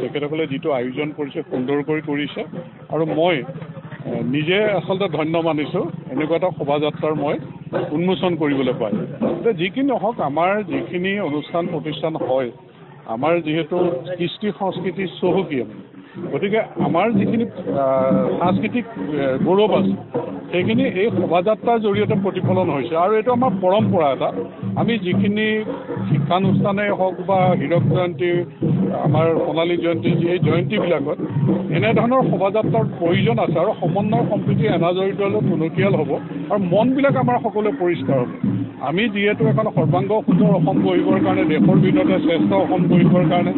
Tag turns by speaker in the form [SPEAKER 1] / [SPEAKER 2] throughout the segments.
[SPEAKER 1] তেখেতসকলে যিটো আয়োজন কৰিছে সুন্দৰকৈ কৰিছে আৰু মই নিজে আচলতে ধন্য মানিছোঁ এনেকুৱা এটা শোভাযাত্ৰাৰ মই উন্মোচন কৰিবলৈ পাই। এতিয়া যিকি নহওক আমাৰ যিখিনি অনুষ্ঠান প্ৰতিষ্ঠান হয় আমাৰ যিহেতু কৃষ্টি সংস্কৃতি চহকী আমি গতিকে আমাৰ যিখিনি সাংস্কৃতিক গৌৰৱ আছে সেইখিনি এই শোভাযাত্ৰাৰ জৰিয়তে প্ৰতিফলন হৈছে। আৰু এইটো আমাৰ পৰম্পৰা এটা। আমি যিখিনি শিক্ষানুষ্ঠানেই হওক বা হীৰক জয়ন্তী আমাৰ সোণালী জয়ন্তী এই জয়ন্তীবিলাকত এনেধৰণৰ শোভাযাত্ৰাৰ প্ৰয়োজন আছে আৰু সমন্বয় সম্প্ৰীতি এনাজৰিডলৈ টনকিয়াল হ'ব। আৰু মনবিলাক আমাৰ সকলোৱে পৰিষ্কাৰ হ'ব। আমি যিহেতু এখন সৰ্বাংগ সুন্দৰ অসম গঢ়িবৰ কাৰণে দেশৰ ভিতৰতে শ্ৰেষ্ঠ অসম গঢ়িবৰ কাৰণে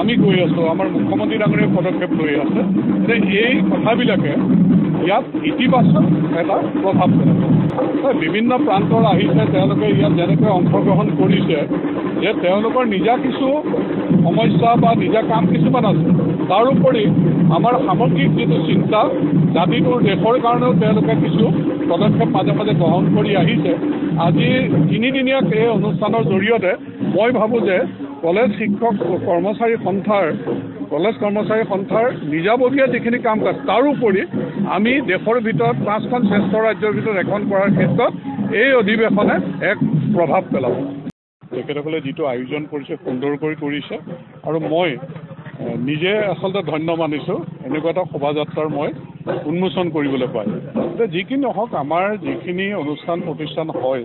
[SPEAKER 1] আমি গৈ আছোঁ আমাৰ মুখ্যমন্ত্ৰী ডাঙৰীয়ে পদক্ষেপ লৈ আছে। যে এই কথাবিলাকে ইয়াত ইতিবাচক এটা প্ৰভাৱ পেলাব। বিভিন্ন প্ৰান্তৰ আহিছে তেওঁলোকে ইয়াত যেনেকৈ অংশগ্ৰহণ কৰিছে যে তেওঁলোকৰ নিজা কিছু সমস্যা বা নিজা কাম কিছুমান আছে। তাৰোপৰি আমাৰ সামগ্ৰিক যিটো চিন্তা জাতিটোৰ দেশৰ কাৰণেও তেওঁলোকে কিছু পদক্ষেপ মাজে মাজে গ্ৰহণ কৰি আহিছে। আজি তিনিদিনীয়া এই অনুষ্ঠানৰ জৰিয়তে মই ভাবোঁ যে কলেজ শিক্ষক কৰ্মচাৰী সন্থাৰ কলেজ কৰ্মচাৰী সন্থাৰ নিজাববীয়া যিখিনি কাম কাজ তাৰোপৰি আমি দেশৰ ভিতৰত পাঁচখন শ্ৰেষ্ঠ ৰাজ্যৰ ভিতৰত এখন কৰাৰ ক্ষেত্ৰত এই অধিৱেশনে এক প্ৰভাৱ পেলাব। তেখেতসকলে যিটো আয়োজন কৰিছে সুন্দৰকৈ কৰিছে। আৰু মই নিজে আচলতে ধন্য মানিছোঁ। এনেকুৱা এটা শোভাযাত্ৰাৰ মই উন্মোচন কৰিবলৈ পাই। এতিয়া যিকি নহওক আমাৰ যিখিনি অনুষ্ঠান প্ৰতিষ্ঠান হয়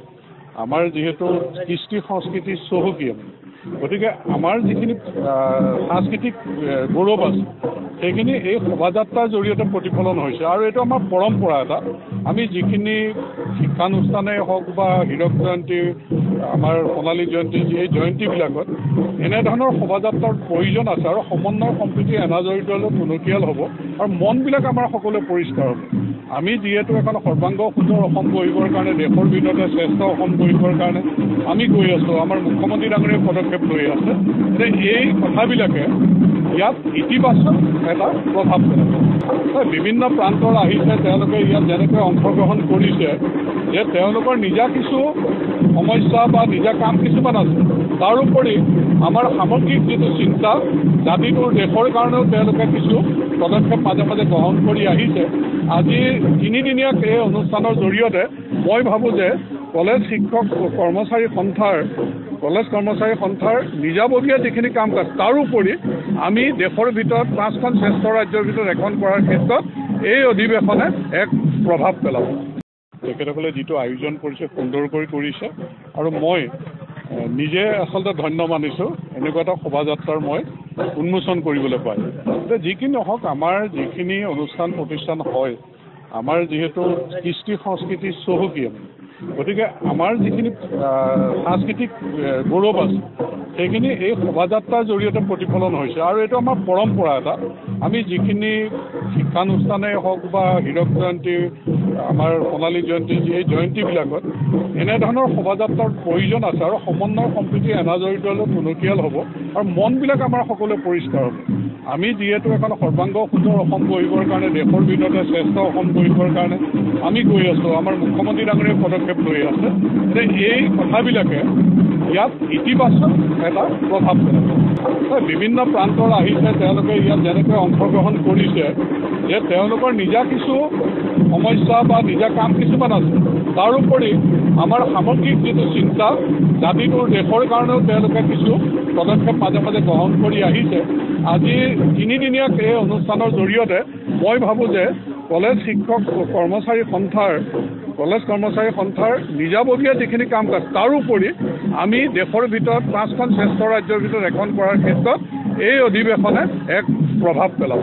[SPEAKER 1] আমাৰ যিহেতু কৃষ্টি সংস্কৃতি চহকী আমি। গতিকে আমাৰ যিখিনি সাংস্কৃতিক গৌৰৱ আছে সেইখিনি এই শোভাযাত্ৰাৰ জৰিয়তে প্ৰতিফলন হৈছে। আৰু এইটো আমাৰ পৰম্পৰা এটা। আমি যিখিনি শিক্ষানুষ্ঠানেই হওক বা হীৰক জয়ন্তী আমাৰ সোণালী জয়ন্তী এই জয়ন্তীবিলাকত এনেধৰণৰ শোভাযাত্ৰাৰ প্ৰয়োজন আছে আৰু সমন্বয় সম্প্ৰীতি এনাজৰিডলৈ টনকিয়াল হ'ব। আৰু মনবিলাক আমাৰ সকলোৱে পৰিষ্কাৰ হ'ব। আমি যিহেতু এখন সৰ্বাংগ সুন্দৰ অসম গঢ়িবৰ কাৰণে দেশৰ ভিতৰতে শ্ৰেষ্ঠ অসম গঢ়িবৰ কাৰণে আমি গৈ আছোঁ আমাৰ মুখ্যমন্ত্ৰী ডাঙৰীয়ে পদক্ষেপ লৈ আছে যে এই কথাবিলাকে ইয়াত ইতিবাচক এটা প্ৰভাৱ পেলাব। বিভিন্ন প্ৰান্তৰ আহিছে তেওঁলোকে ইয়াত যেনেকৈ অংশগ্ৰহণ কৰিছে যে তেওঁলোকৰ নিজা কিছু সমস্যা বা নিজা কাম কিছুমান আছে তাৰোপৰি আমাৰ সামগ্ৰিক যিটো চিন্তা জাতিটোৰ দেশৰ কাৰণেও তেওঁলোকে কিছু পদক্ষেপ মাজে মাজে গ্ৰহণ কৰি আহিছে। আজি তিনিদিনীয়া এই অনুষ্ঠানৰ জৰিয়তে মই ভাবোঁ যে কলেজ শিক্ষক কৰ্মচাৰী সন্থাৰ কলেজ কৰ্মচাৰী সন্থাৰ নিজাববীয়া যিখিনি কাম কাজ তাৰোপৰি আমি দেশৰ ভিতৰত পাঁচখন শ্ৰেষ্ঠ ৰাজ্যৰ ভিতৰত এখন কৰাৰ ক্ষেত্ৰত এই অধিৱেশনে এক প্ৰভাৱ পেলাব। তেখেতসকলে যিটো আয়োজন কৰিছে সুন্দৰকৈ কৰিছে আৰু মই নিজে আচলতে ধন্য মানিছোঁ। এনেকুৱা এটা শোভাযাত্ৰাৰ মই উন্মোচন কৰিবলৈ পাই। এতিয়া যিকি নহওক আমাৰ যিখিনি অনুষ্ঠান প্ৰতিষ্ঠান হয় আমাৰ যিহেতু কৃষ্টি সংস্কৃতি চহকী গতিকে আমাৰ যিখিনি সাংস্কৃতিক গৌৰৱ আছে সেইখিনি এই শোভাযাত্ৰাৰ জৰিয়তে প্ৰতিফলন হৈছে। আৰু এইটো আমাৰ পৰম্পৰা এটা। আমি যিখিনি শিক্ষানুষ্ঠানেই হওক বা হীৰক জয়ন্তী আমাৰ সোণালী জয়ন্তী এই জয়ন্তীবিলাকত এনেধৰণৰ শোভাযাত্ৰাৰ প্ৰয়োজন আছে আৰু সমন্বয় সম্প্ৰীতি এনাজৰিডলৈ টনকিয়াল হ'ব আৰু মনবিলাক আমাৰ সকলোৱে পৰিষ্কাৰ হ'ব। আমি যিহেতু এখন সৰ্বাংগ সুন্দৰ অসম গঢ়িবৰ কাৰণে দেশৰ ভিতৰতে শ্ৰেষ্ঠ অসম গঢ়িবৰ কাৰণে আমি গৈ আছোঁ আমাৰ মুখ্যমন্ত্ৰী ডাঙৰীয়ে পদক্ষেপ লৈ আছে যে এই কথাবিলাকে ইয়াত ইতিবাচক এটা প্ৰভাৱ পেলাব। বিভিন্ন প্ৰান্তৰ আহিছে তেওঁলোকে ইয়াত যেনেকৈ অংশগ্ৰহণ কৰিছে যে তেওঁলোকৰ নিজা কিছু সমস্যা বা নিজা কাম কিছুমান আছে তাৰোপৰি আমাৰ সামগ্ৰিক যিটো চিন্তা জাতিটোৰ দেশৰ কাৰণেও তেওঁলোকে কিছু পদক্ষেপ মাজে মাজে গ্ৰহণ কৰি আহিছে। আজি তিনিদিনীয়া এই অনুষ্ঠানৰ জৰিয়তে মই ভাবোঁ যে কলেজ শিক্ষক কৰ্মচাৰী সন্থাৰ কলেজ কৰ্মচাৰী সন্থাৰ নিজাববীয়া যিখিনি কাম কাজ তাৰোপৰি আমি দেশৰ ভিতৰত পাঁচখন শ্ৰেষ্ঠ ৰাজ্যৰ ভিতৰত এখন কৰাৰ ক্ষেত্ৰত এই অধিৱেশনে এক প্ৰভাৱ পেলাব।